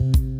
you